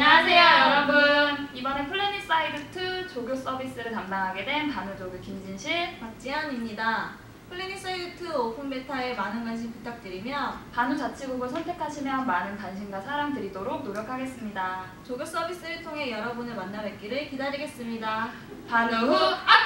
안녕하세요 여러분 이번에 플래닛사이드2 조교 서비스를 담당하게 된 바누 조교 김진실 박지현입니다. 플래닛사이드2 오픈 베타에 많은 관심 부탁드리며 바누 자치국을 선택하시면 많은 관심과 사랑 드리도록 노력하겠습니다 조교 서비스를 통해 여러분을 만나 뵙기를 기다리겠습니다. 바누 후 아!